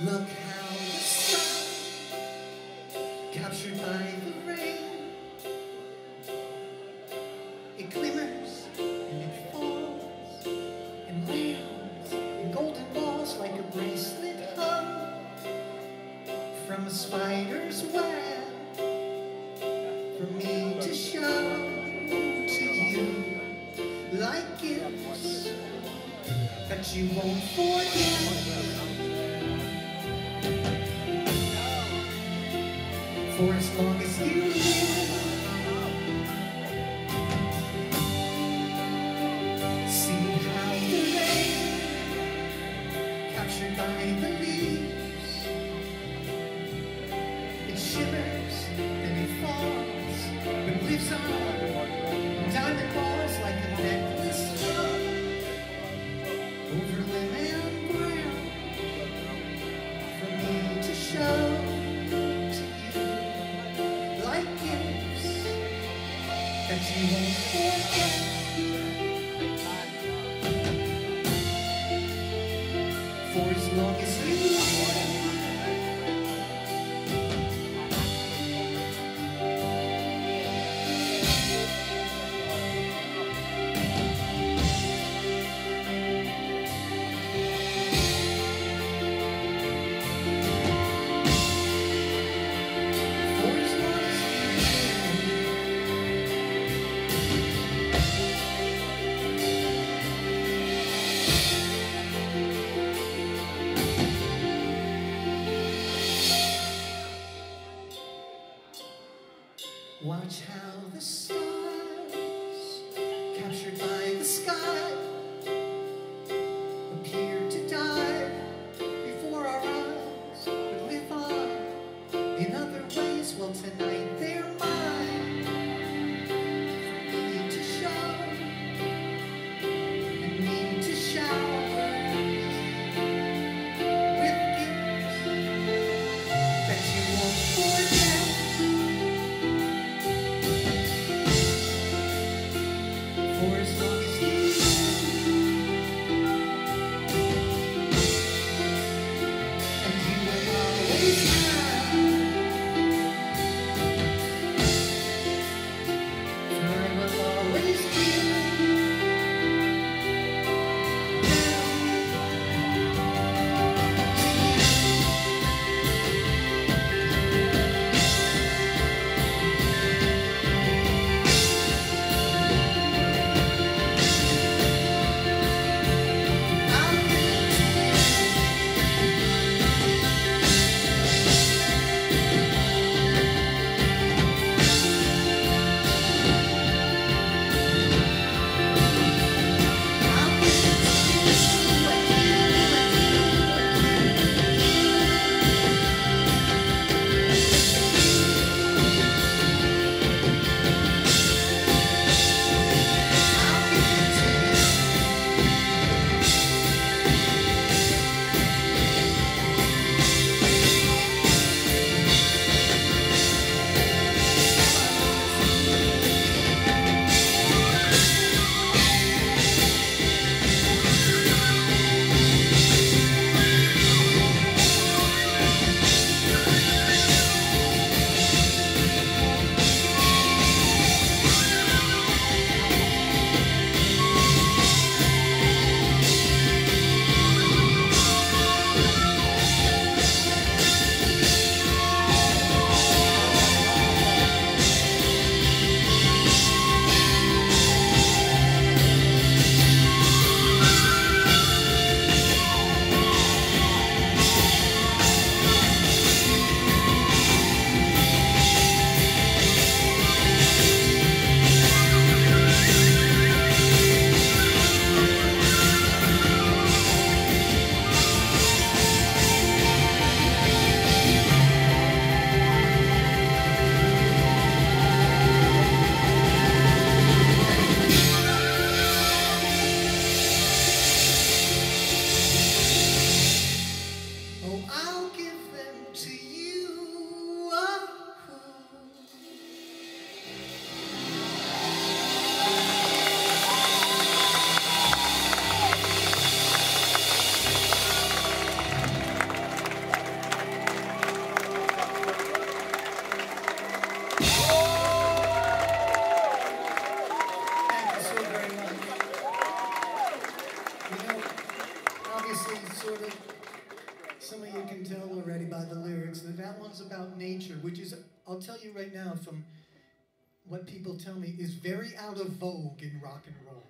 Look how the sun, captured by the rain, it glimmers and it falls and lands in golden balls like a bracelet hung from a spider's web for me to show to you like gifts that you won't forget. For as long as you live. See how the rain, captured by the leaves, it shivers, and it falls, but lives on. Diamond balls like a necklace over limb For as long as you the stars, captured by the sky, For See. Which is, I'll tell you right now from what people tell me, is very out of vogue in rock and roll.